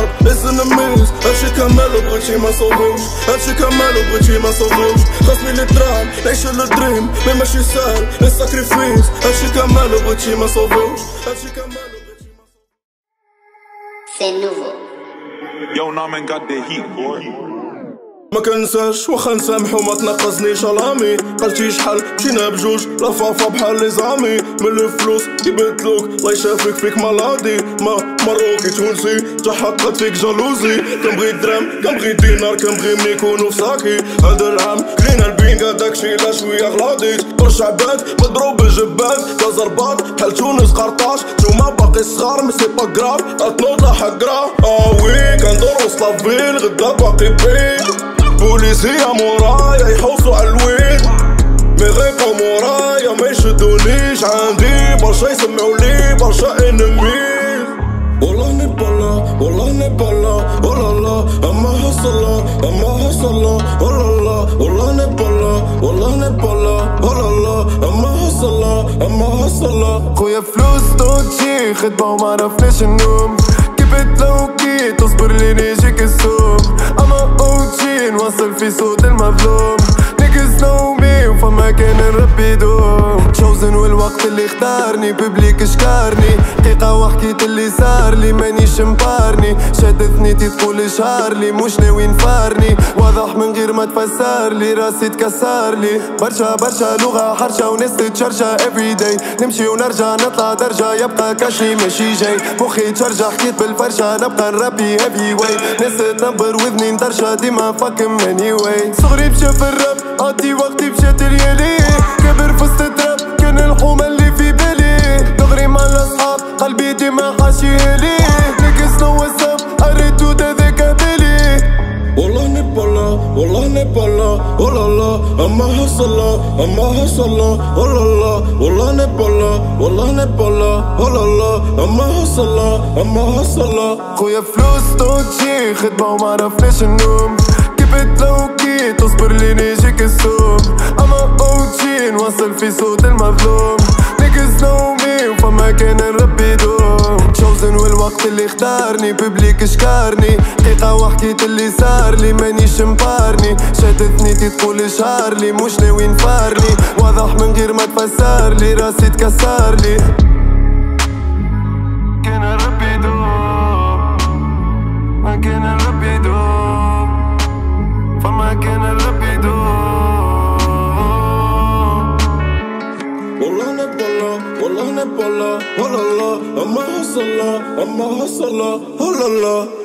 up, listen to moves. Açık amelo, păcima s-o ruș Açık amelo, păcima s-o ruș Cosmile tran, they should le dream. Me mă și sal, le sacrifiz Açık amelo, păcima s-o ruș Açık amelo, păcima s-o ruș C'est nouveau. Yo, Namen got the heat, boy. ما كنساش واخا نسامحو ما تنقصنيش الامي قلتي شحال مشينا بجوج لفافا بحال لي زامي. من الفلوس يبدلوك الله يشافيك فيك مالادي ما مروكي تونسي تحققت فيك جالوزي. كنبغي الدرام كنبغي دينار كنبغي من يكونوا في ساكي. هذا العام كلينا البينكا داكشي لا شوية غلاضيت برشا عباد مضروب بالجبات كازرباط بحال تونس قرطاج نتوما باقي صغار مي سي با كراف التنوض لا حقرا آه وي كندور وسط لافيل غدا باقي بين بوليسية مورايا يحوصوا عالوين مي غيبقوا مورايا ما يشدونيش. عندي برشا يسمعوا لي برشا إنمي. والله نبلا والله نبلا والله لا. أما هصلا أما هصلا والله لا. والله نبلا والله نبلا والله لا. أما هصلا أما هصلا خويا فلوس دوتشي خدمة وما عرفناش النوم كيف لوكي تصبر لي اما اوتشي نوصل في صوت المظلوم نيكس نومي وفما كان نربي تشوزن والوقت اللي اختارني ببليك شكارني دقيقة وحكيت اللي صار لي مانيش مبارني شادتني تقول شهر لي مش ناوي نفارني. واضح من غير ما تفسر لي راسي تكسر لي. برشا برشا لغة حرشة وناس تتشرشة everyday نمشي ونرجع نطلع درجة يبقى كاشي ماشي جاي. مخي تشرجع حكيت بالفرشة نبقى نربي هيفي واي ناس تنبر وذني ندرشة ديما فاكم واي صغري بشاف الراب عطي وقتي بشات ريالي كبر في التراب كان الحومة اللي في بالي. دغري مع الأصحاب قلبي ديما حاشي لي. نكس نو واتساب قريتو هذاك بالي والله نبلا والله نبلا والله لا أما هصلا أما هصلا والله لا والله نبلا والله نبلا والله لا أما هصلا أما هصلا خويا فلوس دوتشي خدمة وما عرفناش النوم كيف تلوكي تصبر لي نيجيك في صوت المظلوم نيكس نومي وفما كان نربي دوم تشوزن والوقت اللي اختارني ببليك شكارني دقيقة وحكيت اللي صار لي مانيش مبارني شادتني تقول شهر لي مش ناوي نفارني واضح من غير ما تفسر لي راسي تكسر لي. كان ربي دوم ما كان ربي دوم فما كان ربي دوم والله نبلا والله لا اما هصلا اما هصلا والله لا